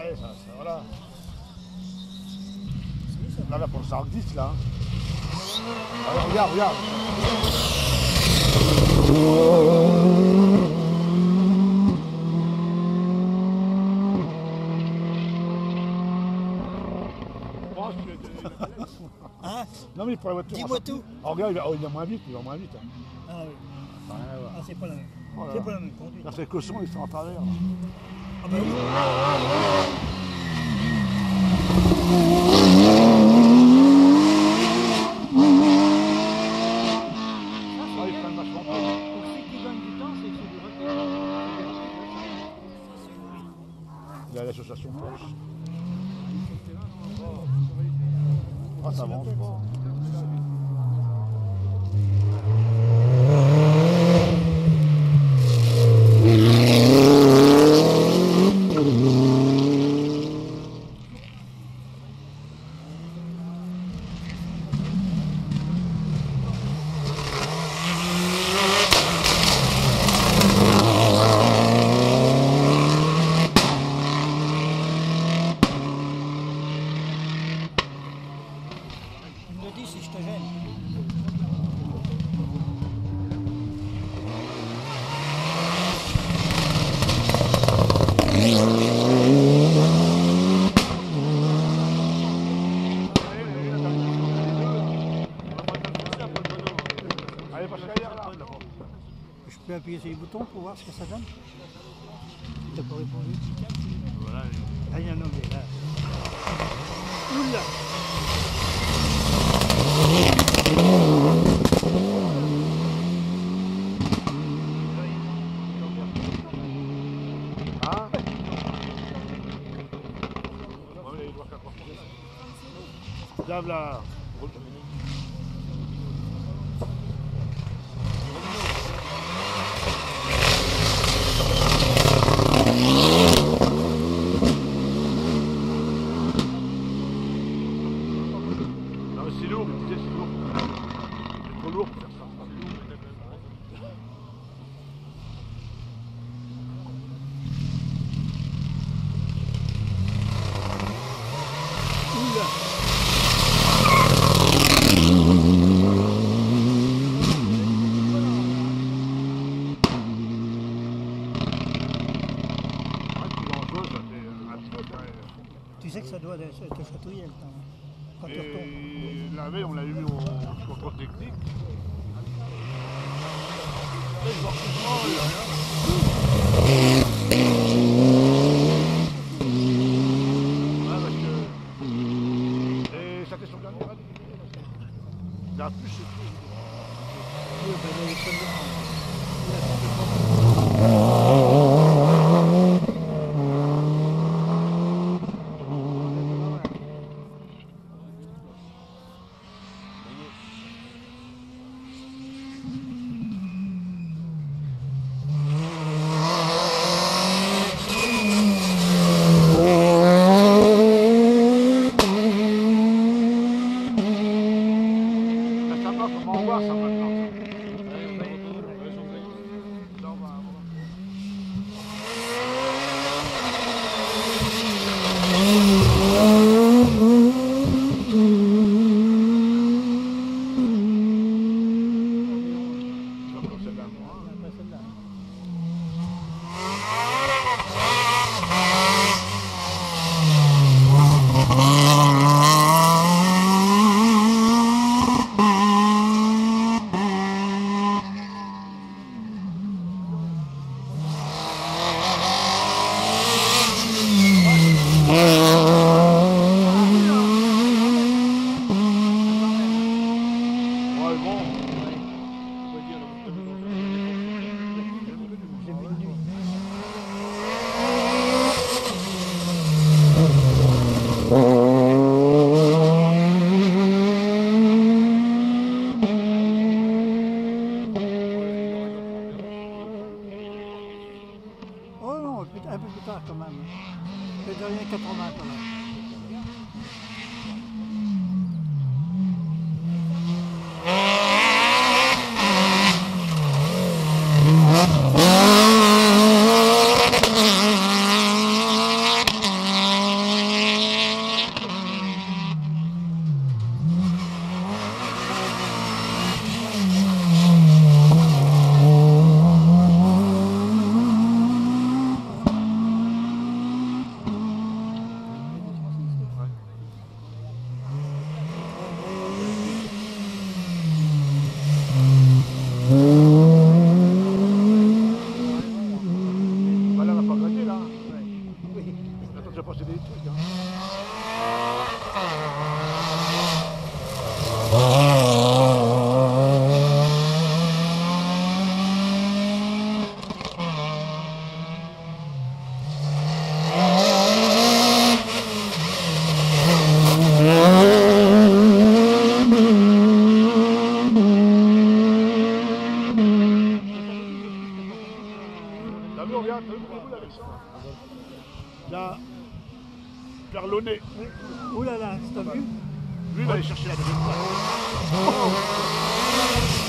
Allez, ça, ça, voilà. Là, là, pour le Sark 10, là. Regarde, regarde. Hein? Non, mais pour la voiture. Dis-moi tout. Oh, regarde, il va, oh, il va moins vite, il va moins vite. hein. Ah oui. Ça. Ah, c'est pas la même. Voilà. C'est pas la même conduite. Là, c'est que son, ils sont en travers. Bah oui. Ah, ils prennent vachement Pour ceux qui gagnent du temps, c'est c'est du recul. Il y a l'association Porsche. Ah, ça avance pas. Tu me le dis si je te gêne. Allez, passe derrière là. Je peux appuyer sur les boutons pour voir ce que ça donne T'as pas répondu Voilà. Ah, il y a un là. Oula Regarde là. Non mais c'est lourd, il disait c'est lourd. C'est trop lourd pour faire ça. Oula Ah, tu l'enjeux, ça fait euh, un petit peu quand même. Tu sais que ça doit te te chatouiller le temps. hein, Quand tu retombes. Et la veille, on l'a eu au contrôle technique. Et je vois que non, il y a rien. Ouais, parce que- Et ça fait son dernier rallye. Il a plus, c'est tout. Oui, ben, là, il est comme- il a fait le temps. Ça, ça va, comment on voit Là, Perlonnet. Oh là là, c'est t'as vu Lui, va aller chercher la deuxième place. Oh.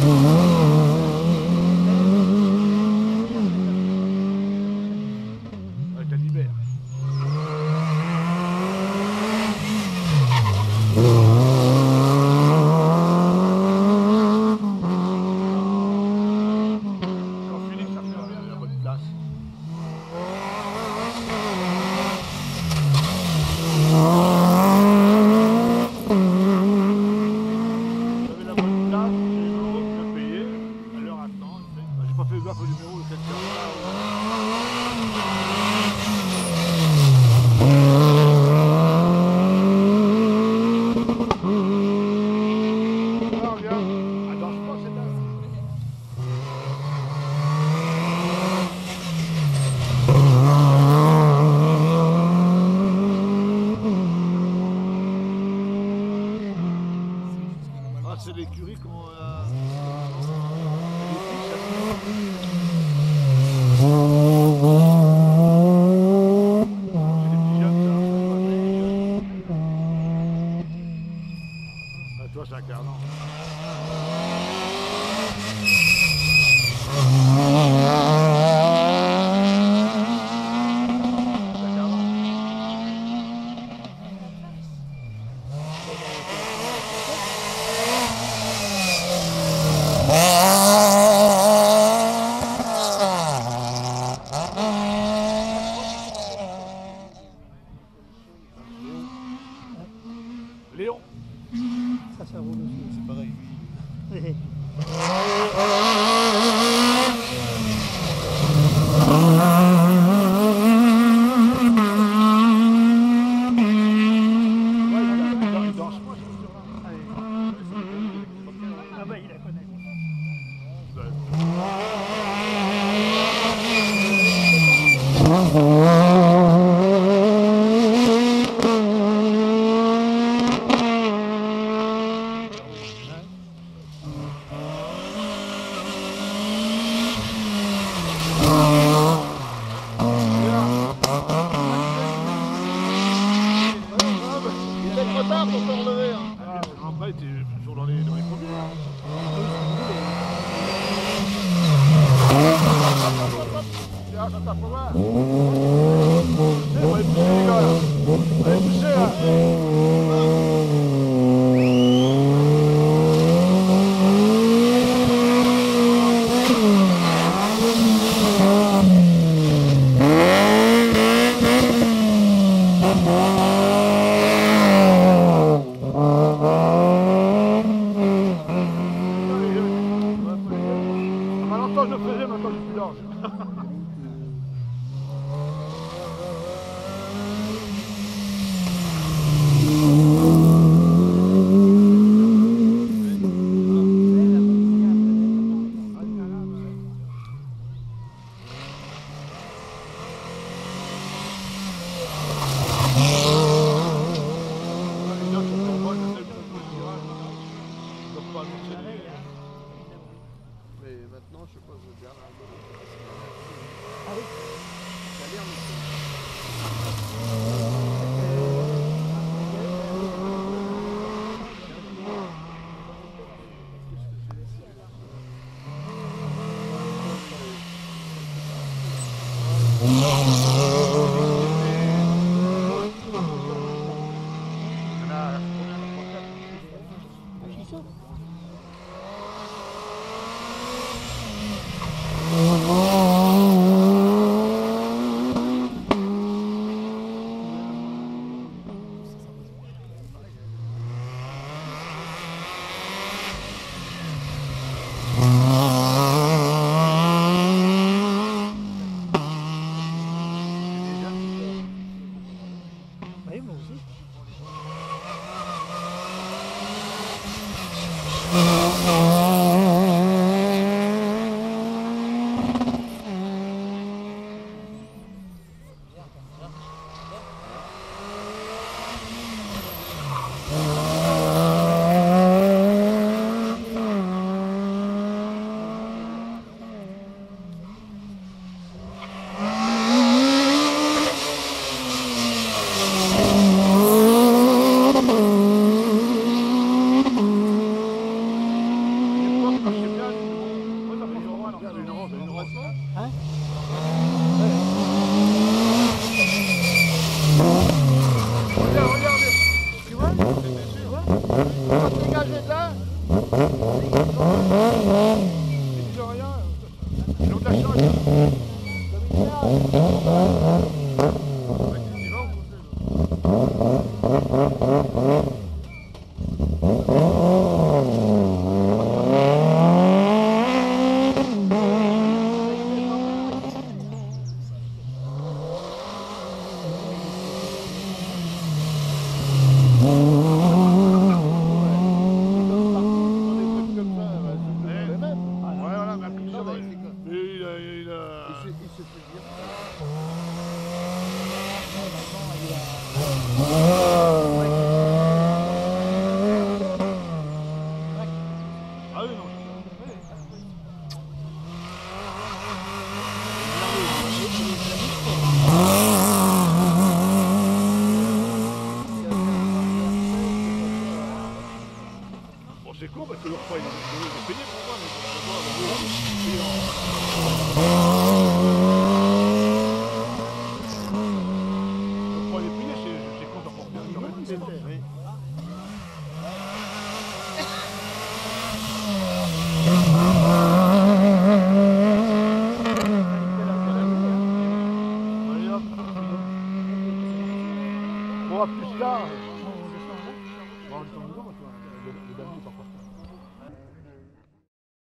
Oh. c'est l'écurie qu'on euh, a... Ouais,